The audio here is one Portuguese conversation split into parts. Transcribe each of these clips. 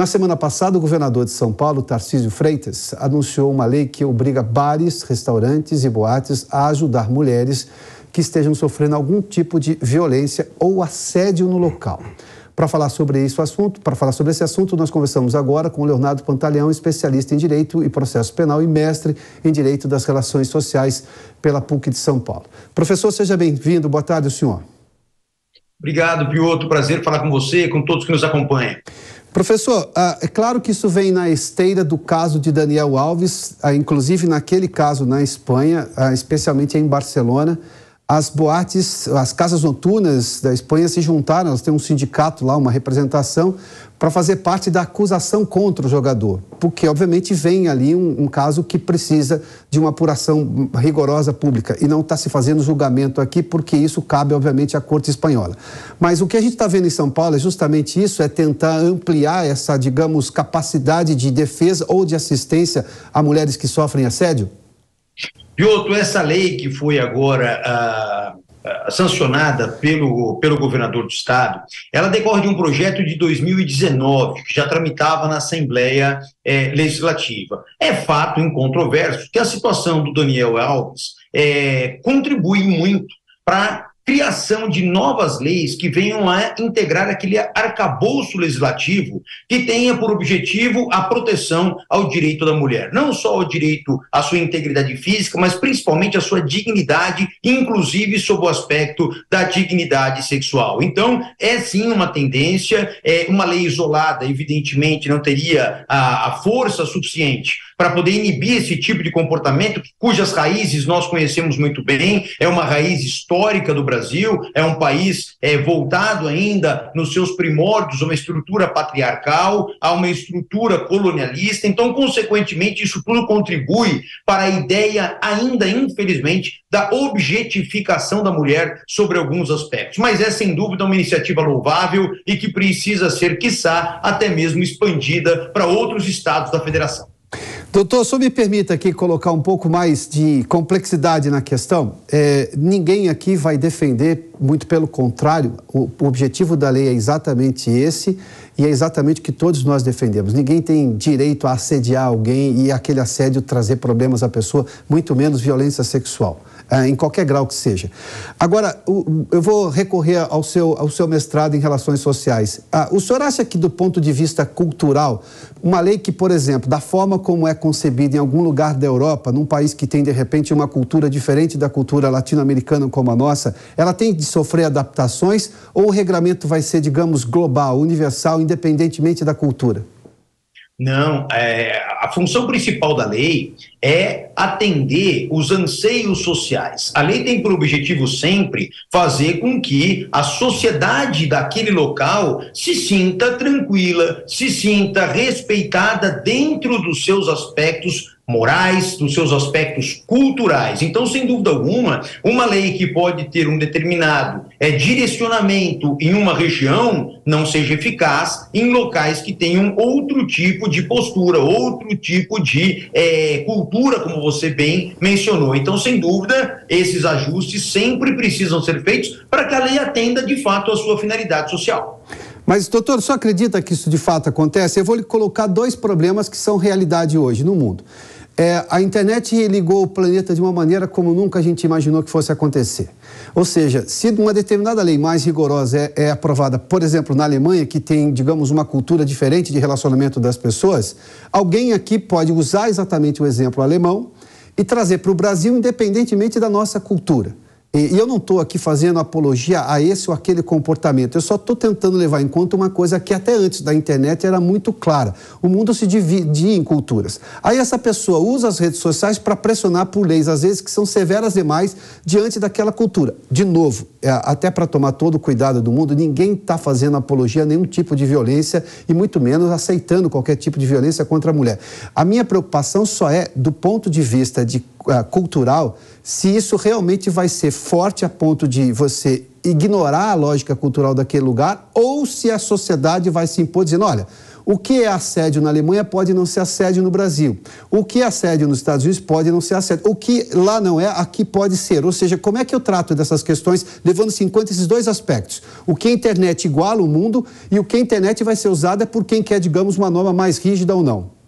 Na semana passada, o governador de São Paulo, Tarcísio Freitas, anunciou uma lei que obriga bares, restaurantes e boates a ajudar mulheres que estejam sofrendo algum tipo de violência ou assédio no local. Para falar sobre esse assunto, para falar sobre esse assunto, nós conversamos agora com Leonardo Pantaleão, especialista em Direito e Processo Penal e mestre em Direito das Relações Sociais pela PUC de São Paulo. Professor, seja bem-vindo. Boa tarde, senhor. Obrigado, Piotr. Prazer falar com você, com todos que nos acompanham. Professor, ah, é claro que isso vem na esteira do caso de Daniel Alves, ah, inclusive naquele caso na Espanha, ah, especialmente em Barcelona. As boates, as casas noturnas da Espanha se juntaram, elas têm um sindicato lá, uma representação, para fazer parte da acusação contra o jogador, porque obviamente vem ali um, um caso que precisa de uma apuração rigorosa pública e não está se fazendo julgamento aqui porque isso cabe obviamente à corte espanhola. Mas o que a gente está vendo em São Paulo é justamente isso, é tentar ampliar essa, digamos, capacidade de defesa ou de assistência a mulheres que sofrem assédio. Piotr, essa lei que foi agora ah, ah, sancionada pelo, pelo governador do estado, ela decorre de um projeto de 2019, que já tramitava na Assembleia eh, Legislativa. É fato incontroverso que a situação do Daniel Alves eh, contribui muito para criação de novas leis que venham a integrar aquele arcabouço legislativo que tenha por objetivo a proteção ao direito da mulher, não só ao direito à sua integridade física, mas principalmente à sua dignidade, inclusive sob o aspecto da dignidade sexual. Então, é sim uma tendência, é uma lei isolada, evidentemente, não teria a, a força suficiente para poder inibir esse tipo de comportamento, cujas raízes nós conhecemos muito bem, é uma raiz histórica do Brasil, é um país é, voltado ainda nos seus primórdios a uma estrutura patriarcal, a uma estrutura colonialista, então, consequentemente, isso tudo contribui para a ideia, ainda infelizmente, da objetificação da mulher sobre alguns aspectos. Mas é, sem dúvida, uma iniciativa louvável e que precisa ser, quiçá, até mesmo expandida para outros estados da federação. Doutor, só me permita aqui colocar um pouco mais de complexidade na questão. É, ninguém aqui vai defender, muito pelo contrário, o, o objetivo da lei é exatamente esse e é exatamente o que todos nós defendemos. Ninguém tem direito a assediar alguém e aquele assédio trazer problemas à pessoa, muito menos violência sexual. É, em qualquer grau que seja. Agora, eu vou recorrer ao seu, ao seu mestrado em Relações Sociais. Ah, o senhor acha que, do ponto de vista cultural, uma lei que, por exemplo, da forma como é concebida em algum lugar da Europa, num país que tem, de repente, uma cultura diferente da cultura latino-americana como a nossa, ela tem de sofrer adaptações ou o regramento vai ser, digamos, global, universal, independentemente da cultura? Não, é, a função principal da lei é atender os anseios sociais. A lei tem por objetivo sempre fazer com que a sociedade daquele local se sinta tranquila, se sinta respeitada dentro dos seus aspectos morais, nos seus aspectos culturais. Então, sem dúvida alguma, uma lei que pode ter um determinado é, direcionamento em uma região não seja eficaz em locais que tenham outro tipo de postura, outro tipo de é, cultura, como você bem mencionou. Então, sem dúvida, esses ajustes sempre precisam ser feitos para que a lei atenda de fato a sua finalidade social. Mas, doutor, só acredita que isso de fato acontece? Eu vou lhe colocar dois problemas que são realidade hoje no mundo. É, a internet ligou o planeta de uma maneira como nunca a gente imaginou que fosse acontecer. Ou seja, se uma determinada lei mais rigorosa é, é, aprovada, por exemplo, na Alemanha, que tem, digamos, uma cultura diferente de relacionamento das pessoas, alguém aqui pode usar exatamente o exemplo alemão e trazer para o Brasil, independentemente da nossa cultura. E, eu não estou aqui fazendo apologia a esse ou aquele comportamento, eu só estou tentando levar em conta uma coisa que até antes da internet era muito clara: o mundo se dividia em culturas. Aí essa pessoa usa as redes sociais para pressionar por leis, às vezes que são severas demais diante daquela cultura. De novo, é, até para tomar todo o cuidado do mundo, ninguém está fazendo apologia a nenhum tipo de violência e muito menos aceitando qualquer tipo de violência contra a mulher. A minha preocupação só é do ponto de vista de, uh, cultural se isso realmente vai ser forte a ponto de você ignorar a lógica cultural daquele lugar ou se a sociedade vai se impor dizendo, olha, O que é assédio na Alemanha pode não ser assédio no Brasil. O que é assédio nos Estados Unidos pode não ser assédio. O que lá não é, aqui pode ser. Ou seja, como é que eu trato dessas questões, levando-se em conta esses dois aspectos? O que a internet iguala o mundo e o que a internet vai ser usada por quem quer, digamos, uma norma mais rígida ou não.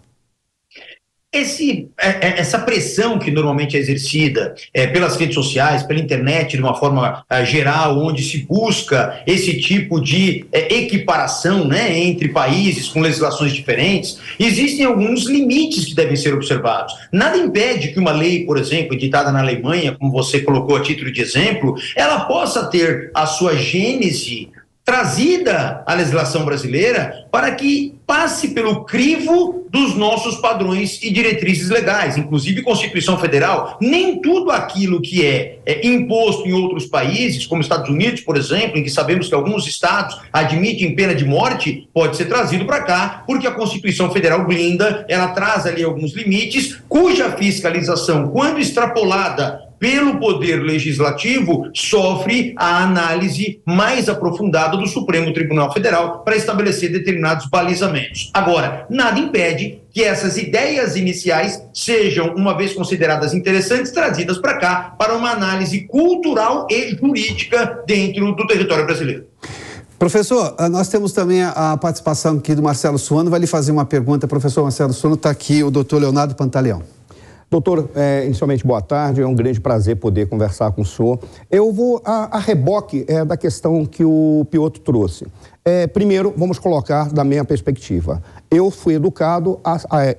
Esse, é, é, essa pressão que normalmente é exercida é, pelas redes sociais, pela internet, de uma forma é, geral, onde se busca esse tipo de é, equiparação né, entre países com legislações diferentes, existem alguns limites que devem ser observados. Nada impede que uma lei, por exemplo, editada na Alemanha, como você colocou a título de exemplo, ela possa ter a sua gênese trazida à legislação brasileira para que passe pelo crivo dos nossos padrões e diretrizes legais, inclusive Constituição Federal. Nem tudo aquilo que é, é, imposto em outros países, como Estados Unidos, por exemplo, em que sabemos que alguns estados admitem pena de morte, pode ser trazido para cá, porque a Constituição Federal blinda, ela traz ali alguns limites, cuja fiscalização, quando extrapolada pelo Poder Legislativo, sofre a análise mais aprofundada do Supremo Tribunal Federal para estabelecer determinados balizamentos. Agora, nada impede que essas ideias iniciais sejam, uma vez consideradas interessantes, trazidas para cá para uma análise cultural e jurídica dentro do território brasileiro. Professor, ah, nós temos também a participação aqui do Marcelo Suano, vai lhe fazer uma pergunta. Professor Marcelo Suano, está aqui o doutor Leonardo Pantaleão. Doutor, é, inicialmente, boa tarde. É um grande prazer poder conversar com o senhor. Eu vou a, a reboque é, da questão que o Piotr trouxe. É, primeiro, vamos colocar da minha perspectiva. Eu fui educado a, a, a,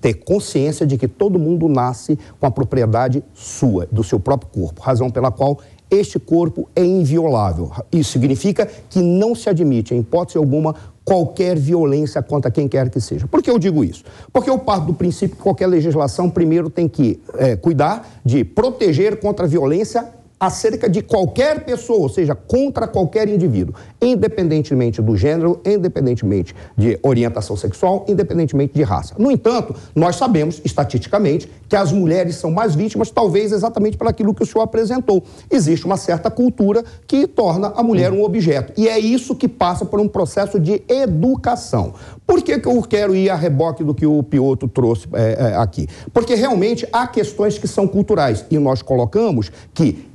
ter consciência de que todo mundo nasce com a propriedade sua, do seu próprio corpo, razão pela qual este corpo é inviolável. Isso significa que não se admite, em hipótese alguma, qualquer violência contra quem quer que seja. Por que eu digo isso? Porque eu parto do princípio que qualquer legislação primeiro tem que é, cuidar de proteger contra a violência acerca de qualquer pessoa, ou seja, contra qualquer indivíduo, independentemente do gênero, independentemente de orientação sexual, independentemente de raça. No entanto, nós sabemos, estatisticamente, que as mulheres são mais vítimas, talvez exatamente por aquilo que o senhor apresentou. Existe uma certa cultura que torna a mulher um objeto. E é isso que passa por um processo de educação. Por que, que eu quero ir a reboque do que o Pioto trouxe é, é, aqui? Porque realmente há questões que são culturais e nós colocamos que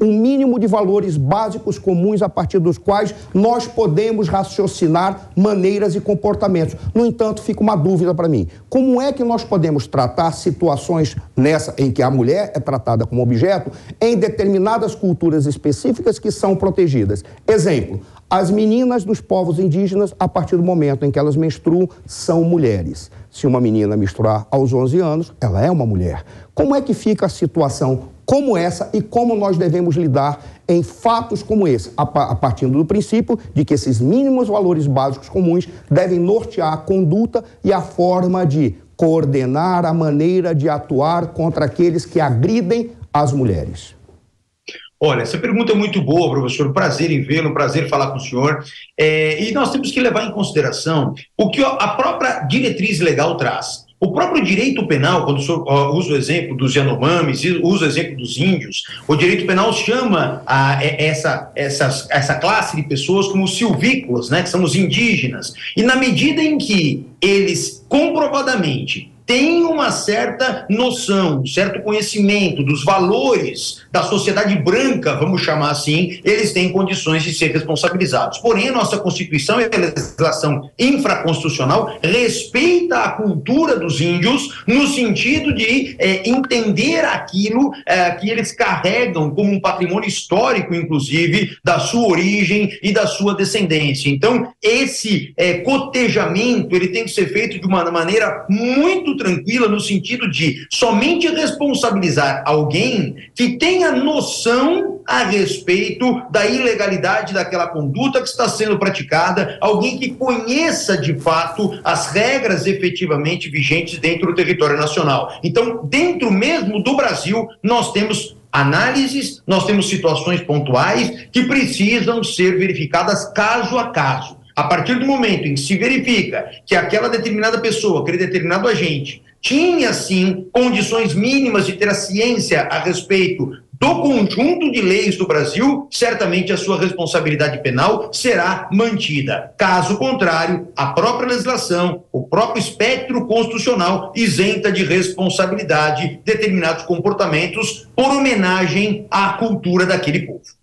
um mínimo de valores básicos comuns a partir dos quais nós podemos raciocinar maneiras e comportamentos. No entanto, fica uma dúvida para mim: como é que nós podemos tratar situações nessa em que a mulher é tratada como objeto em determinadas culturas específicas que são protegidas? Exemplo: as meninas dos povos indígenas, a partir do momento em que elas menstruam, são mulheres. Se uma menina menstruar aos 11 anos, ela é uma mulher. Como é que fica a situação como essa e como nós devemos lidar em fatos como esse, a partir do princípio de que esses mínimos valores básicos comuns devem nortear a conduta e a forma de coordenar a maneira de atuar contra aqueles que agridem as mulheres. Olha, essa pergunta é muito boa, professor. Prazer em vê-lo, prazer falar com o senhor. É, e nós temos que levar em consideração o que a própria diretriz legal traz. O próprio direito penal, quando o senhor usa o exemplo dos Yanomamis, usa o exemplo dos índios, o direito penal chama a, essa, essa, essa classe de pessoas como silvícolas, né, que são os indígenas. E na medida em que eles comprovadamente tem uma certa noção, um certo conhecimento dos valores da sociedade branca, vamos chamar assim, eles têm condições de ser responsabilizados. Porém, a nossa Constituição e a legislação infraconstitucional respeita a cultura dos índios no sentido de é, entender aquilo é, que eles carregam como um patrimônio histórico, inclusive, da sua origem e da sua descendência. Então, esse é, cotejamento ele tem que ser feito de uma maneira muito tranquila no sentido de somente responsabilizar alguém que tenha noção a respeito da ilegalidade daquela conduta que está sendo praticada, alguém que conheça de fato as regras efetivamente vigentes dentro do território nacional. Então, dentro mesmo do Brasil, nós temos análises, nós temos situações pontuais que precisam ser verificadas caso a caso. A partir do momento em que se verifica que aquela determinada pessoa, aquele determinado agente, tinha sim condições mínimas de ter a ciência a respeito do conjunto de leis do Brasil, certamente a sua responsabilidade penal será mantida. Caso contrário, a própria legislação, o próprio espectro constitucional isenta de responsabilidade determinados comportamentos por homenagem à cultura daquele povo.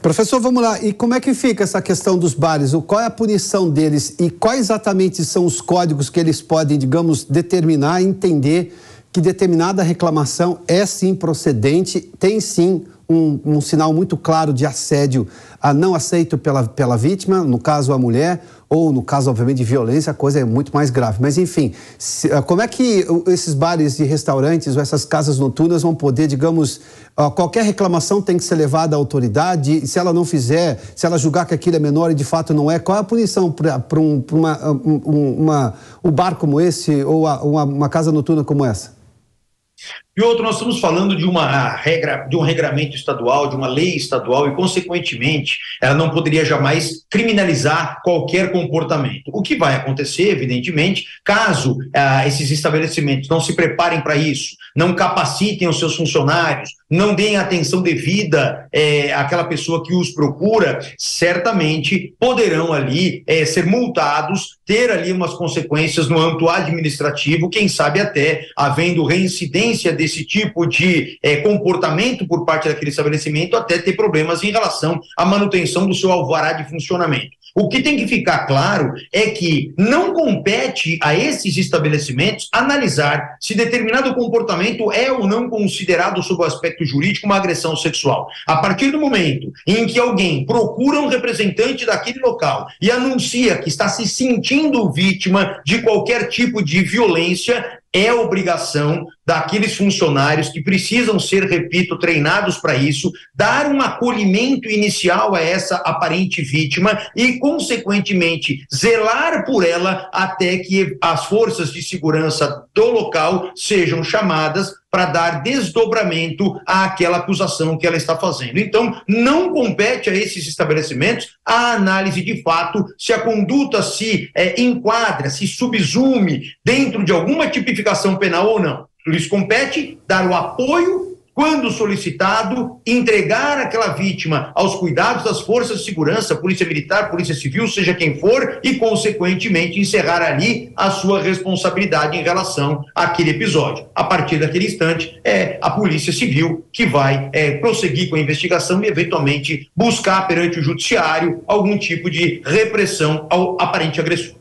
Professor, vamos lá. E como é que fica essa questão dos bares? Qual é a punição deles e quais exatamente são os códigos que eles podem, digamos, determinar, entender que determinada reclamação é sim procedente, tem sim um, um sinal muito claro de assédio a não aceito pela, pela vítima, no caso a mulher, ou no caso, obviamente, de violência, a coisa é muito mais grave. Mas, enfim, se, ah, como é que esses bares e restaurantes ou essas casas noturnas vão poder, digamos, ah, qualquer reclamação tem que ser levada à autoridade, se ela não fizer, se ela julgar que aquilo é menor e de fato não é, qual é a punição para um, uma, um, uma, um bar como esse ou uma, uma casa noturna como essa? E outro, nós estamos falando de uma regra, de um regramento estadual, de uma lei estadual, e, consequentemente, ela não poderia jamais criminalizar qualquer comportamento. O que vai acontecer, evidentemente, caso ah, esses estabelecimentos não se preparem para isso, não capacitem os seus funcionários, não deem atenção devida é, àquela pessoa que os procura, certamente poderão ali é, ser multados, ter ali umas consequências no âmbito administrativo, quem sabe até havendo reincidência desse tipo de é, comportamento por parte daquele estabelecimento, até ter problemas em relação à manutenção do seu alvará de funcionamento. O que tem que ficar claro é que não compete a esses estabelecimentos analisar se determinado comportamento é ou não considerado, sob o aspecto jurídico, uma agressão sexual. A partir do momento em que alguém procura um representante daquele local e anuncia que está se sentindo vítima de qualquer tipo de violência, é obrigação daqueles funcionários que precisam ser, repito, treinados para isso, dar um acolhimento inicial a essa aparente vítima e, consequentemente, zelar por ela até que as forças de segurança do local sejam chamadas para dar desdobramento àquela acusação que ela está fazendo. Então, não compete a esses estabelecimentos a análise de fato se a conduta se é, enquadra, se subsume dentro de alguma tipificação penal ou não. Lhes compete dar o apoio quando solicitado, entregar aquela vítima aos cuidados das forças de segurança, Polícia Militar, Polícia Civil, seja quem for, e, consequentemente, encerrar ali a sua responsabilidade em relação àquele episódio. A partir daquele instante, é a Polícia Civil que vai é, prosseguir com a investigação e, eventualmente, buscar perante o Judiciário algum tipo de repressão ao aparente agressor.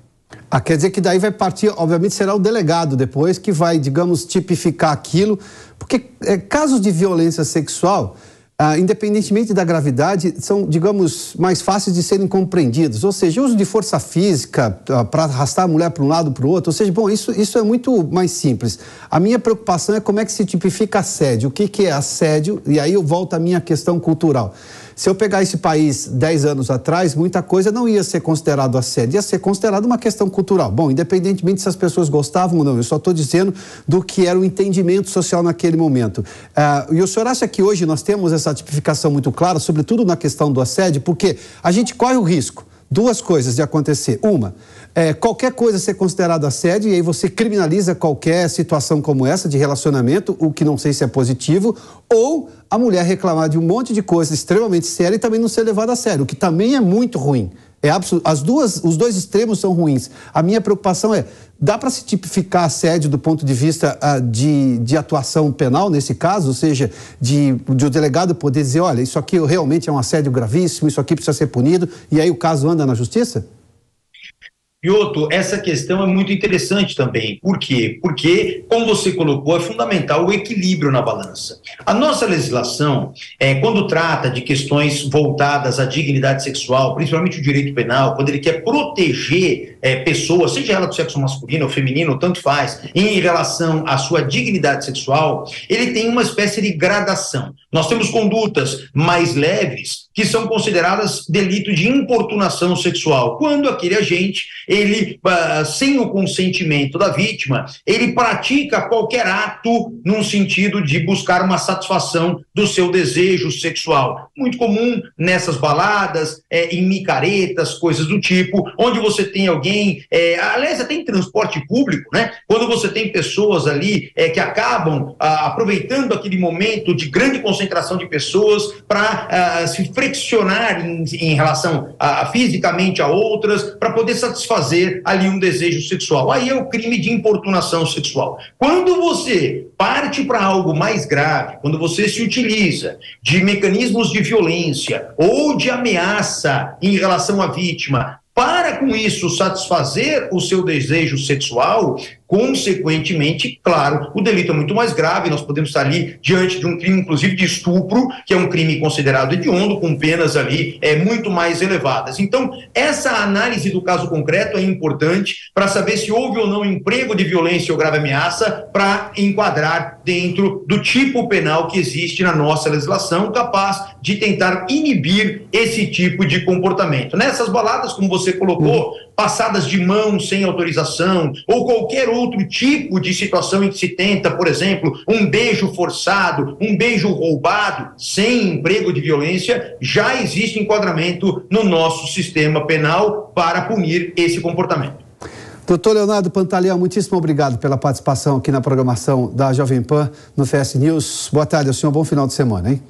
Ah, quer dizer que daí vai partir, obviamente será o delegado depois que vai, digamos, tipificar aquilo, porque é, casos de violência sexual, ah, independentemente da gravidade, são, digamos, mais fáceis de serem compreendidos. Ou seja, uso de força física ah, para arrastar a mulher para um lado para o outro. Ou seja, bom, isso, isso é muito mais simples. A minha preocupação é como é que se tipifica assédio. O que, que é assédio? E aí eu volto à minha questão cultural. Se eu pegar esse país 10 anos atrás, muita coisa não ia ser considerado assédio, ia ser considerado uma questão cultural. Bom, independentemente se as pessoas gostavam ou não, eu só estou dizendo do que era o entendimento social naquele momento. Uh, e o senhor acha que hoje nós temos essa tipificação muito clara, sobretudo na questão do assédio, porque a gente corre o risco duas coisas de acontecer. Uma, é, qualquer coisa ser considerada assédio, e aí você criminaliza qualquer situação como essa de relacionamento, o que não sei se é positivo, ou a mulher reclamar de um monte de coisa extremamente séria e também não ser levada a sério, o que também é muito ruim. É As duas, os dois extremos são ruins. A minha preocupação é: dá para se tipificar assédio do ponto de vista uh, de, de atuação penal, nesse caso? Ou seja, de, de o delegado poder dizer: olha, isso aqui realmente é um assédio gravíssimo, isso aqui precisa ser punido, e aí o caso anda na justiça? Piotr, essa questão é muito interessante também. Por quê? Porque, como você colocou, é fundamental o equilíbrio na balança. A nossa legislação, é, quando trata de questões voltadas à dignidade sexual, principalmente o direito penal, quando ele quer proteger é, pessoas, seja ela do sexo masculino ou feminino, tanto faz, em relação à sua dignidade sexual, ele tem uma espécie de gradação. Nós temos condutas mais leves que são consideradas delito de importunação sexual, quando aquele agente, ele, uh, sem o consentimento da vítima, ele pratica qualquer ato num sentido de buscar uma satisfação do seu desejo sexual. Muito comum nessas baladas, é, em micaretas, coisas do tipo, onde você tem alguém, é, aliás, até em transporte público, né? Quando você tem pessoas ali é, que acabam ah, aproveitando aquele momento de grande concentração de pessoas para ah, se friccionar em, em relação a, a, fisicamente a outras, para poder satisfazer ali um desejo sexual. Aí é o crime de importunação sexual. Quando você parte para algo mais grave, quando você se utiliza de mecanismos de violência ou de ameaça em relação à vítima para com isso satisfazer o seu desejo sexual, Consequentemente, claro, o delito é muito mais grave, nós podemos estar ali diante de um crime, inclusive de estupro, que é um crime considerado hediondo, com penas ali é, muito mais elevadas. Então, essa análise do caso concreto é importante para saber se houve ou não emprego de violência ou grave ameaça para enquadrar dentro do tipo penal que existe na nossa legislação, capaz de tentar inibir esse tipo de comportamento. Nessas baladas, como você colocou, passadas de mão sem autorização, ou qualquer outro tipo de situação em que se tenta, por exemplo, um beijo forçado, um beijo roubado, sem emprego de violência, já existe enquadramento no nosso sistema penal para punir esse comportamento. Doutor Leonardo Pantaleão, muitíssimo obrigado pela participação aqui na programação da Jovem Pan no FS News. Boa tarde, senhor. Bom final de semana, hein?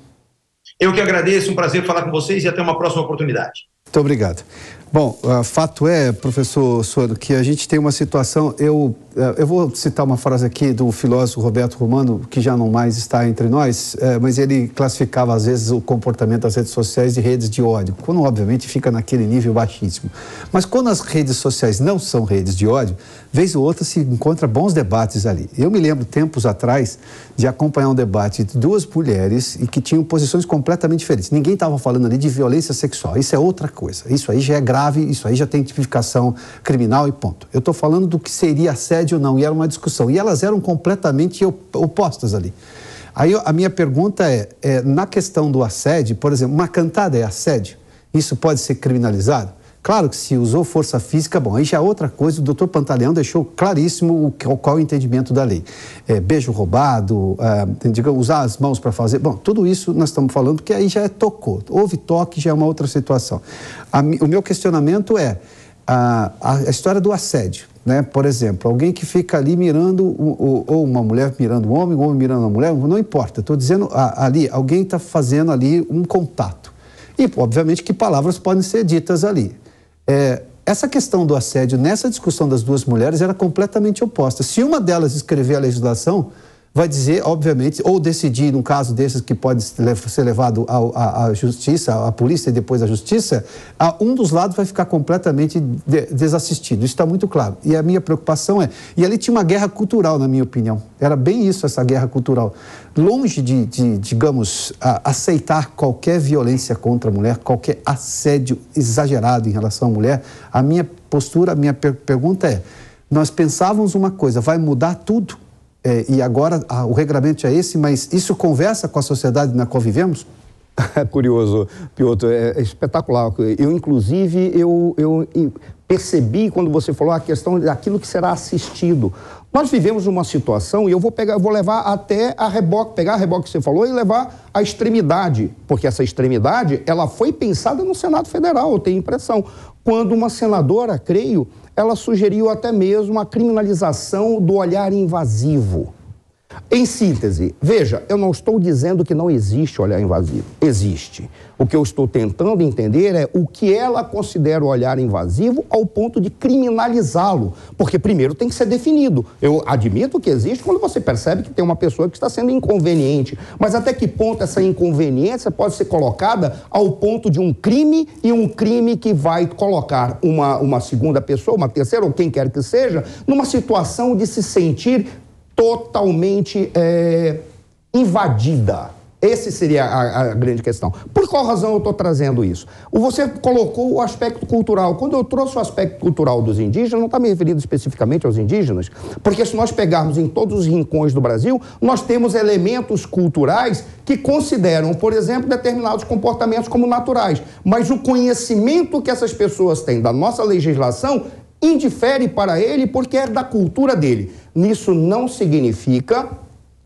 Eu que agradeço, um prazer falar com vocês e até uma próxima oportunidade. Muito obrigado. Bom, uh, fato é, professor Soro, que a gente tem uma situação. Eu, uh, eu vou citar uma frase aqui do filósofo Roberto Romano, que já não mais está entre nós, uh, mas ele classificava às vezes o comportamento das redes sociais de redes de ódio, quando obviamente fica naquele nível baixíssimo. Mas quando as redes sociais não são redes de ódio, vez ou outra se encontra bons debates ali. Eu me lembro tempos atrás de acompanhar um debate de duas mulheres e que tinham posições completamente diferentes. Ninguém estava falando ali de violência sexual. Isso é outra coisa. Isso aí já é grave grave, isso aí já tem tipificação criminal e ponto. Eu estou falando do que seria assédio ou não, e era uma discussão. E elas eram completamente opostas ali. Aí a minha pergunta é, é na questão do assédio, por exemplo, uma cantada é assédio? Isso pode ser criminalizado? Claro que se usou força física, bom, aí já é outra coisa, o doutor Pantaleão deixou claríssimo o, qual é o entendimento da lei. É, beijo roubado, é, diga, usar as mãos para fazer, bom, tudo isso nós estamos falando porque aí já é tocou. Houve toque, já é uma outra situação. A, o meu questionamento é a, a, história do assédio. Né? Por exemplo, alguém que fica ali mirando, ou uma mulher mirando um homem, um homem mirando uma mulher, não importa. Estou dizendo ali, alguém está fazendo ali um contato. E, obviamente, que palavras podem ser ditas ali. É, essa questão do assédio nessa discussão das duas mulheres era completamente oposta. Se uma delas escrever a legislação, vai dizer, obviamente, ou decidir, num caso desses que pode ser levado à justiça, à polícia e depois à justiça, um dos lados vai ficar completamente desassistido. Isso está muito claro. E a minha preocupação é. E ali tinha uma guerra cultural, na minha opinião. Era bem isso, essa guerra cultural. Longe de, de digamos, aceitar qualquer violência contra a mulher, qualquer assédio exagerado em relação à mulher, a minha postura, a minha per pergunta é: nós pensávamos uma coisa, vai mudar tudo? É, e agora a, o regramento é esse, mas isso conversa com a sociedade na qual vivemos? É curioso, Piotr, é, é, espetacular. Eu, inclusive, eu, eu percebi quando você falou a questão daquilo que será assistido. Nós vivemos uma situação, e eu vou pegar, vou levar até a reboque, pegar a reboque que você falou e levar à extremidade, porque essa extremidade, ela foi pensada no Senado Federal, eu tenho impressão. Quando uma senadora, creio, ela sugeriu até mesmo a criminalização do olhar invasivo. Em síntese, veja, eu não estou dizendo que não existe olhar invasivo. Existe. O que eu estou tentando entender é o que ela considera o olhar invasivo ao ponto de criminalizá-lo. Porque primeiro tem que ser definido. Eu admito que existe quando você percebe que tem uma pessoa que está sendo inconveniente. Mas até que ponto essa inconveniência pode ser colocada ao ponto de um crime e um crime que vai colocar uma, uma segunda pessoa, uma terceira ou quem quer que seja, numa situação de se sentir totalmente é, invadida. Esse seria a, a, grande questão. Por qual razão eu estou trazendo isso? Você colocou o aspecto cultural. Quando eu trouxe o aspecto cultural dos indígenas, não está me referindo especificamente aos indígenas, porque se nós pegarmos em todos os rincões do Brasil, nós temos elementos culturais que consideram, por exemplo, determinados comportamentos como naturais. Mas o conhecimento que essas pessoas têm da nossa legislação indifere para ele porque é da cultura dele. Nisso não significa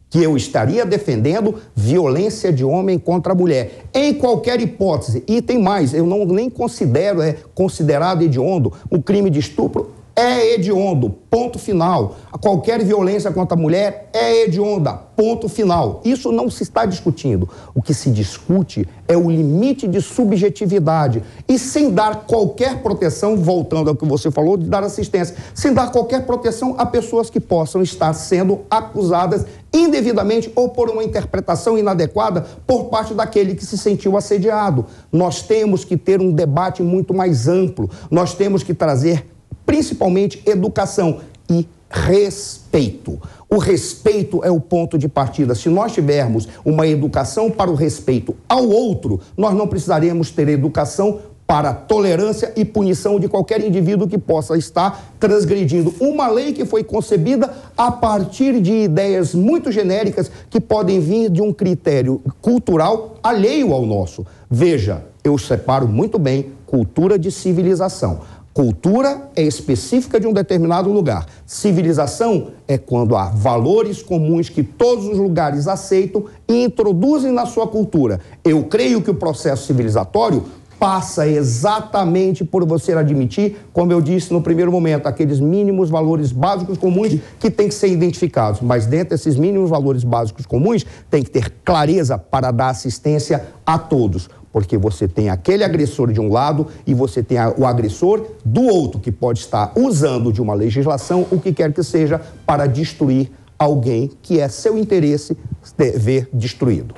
que eu estaria defendendo violência de homem contra a mulher, em qualquer hipótese. E tem mais, eu não nem considero, é considerado hediondo, o crime de estupro é hediondo, ponto final. Qualquer violência contra a mulher é hedionda, ponto final. Isso não se está discutindo. O que se discute é o limite de subjetividade e sem dar qualquer proteção, voltando ao que você falou, de dar assistência, sem dar qualquer proteção a pessoas que possam estar sendo acusadas indevidamente ou por uma interpretação inadequada por parte daquele que se sentiu assediado. Nós temos que ter um debate muito mais amplo, nós temos que trazer principalmente educação e respeito. O respeito é o ponto de partida. Se nós tivermos uma educação para o respeito ao outro, nós não precisaremos ter educação para tolerância e punição de qualquer indivíduo que possa estar transgredindo uma lei que foi concebida a partir de ideias muito genéricas que podem vir de um critério cultural alheio ao nosso. Veja, eu separo muito bem cultura de civilização. Cultura é específica de um determinado lugar. Civilização é quando há valores comuns que todos os lugares aceitam e introduzem na sua cultura. Eu creio que o processo civilizatório passa exatamente por você admitir, como eu disse no primeiro momento, aqueles mínimos valores básicos comuns que têm que ser identificados. Mas dentro desses mínimos valores básicos comuns, tem que ter clareza para dar assistência a todos porque você tem aquele agressor de um lado e você tem o agressor do outro, que pode estar usando de uma legislação, o que quer que seja, para destruir alguém que é seu interesse ver destruído.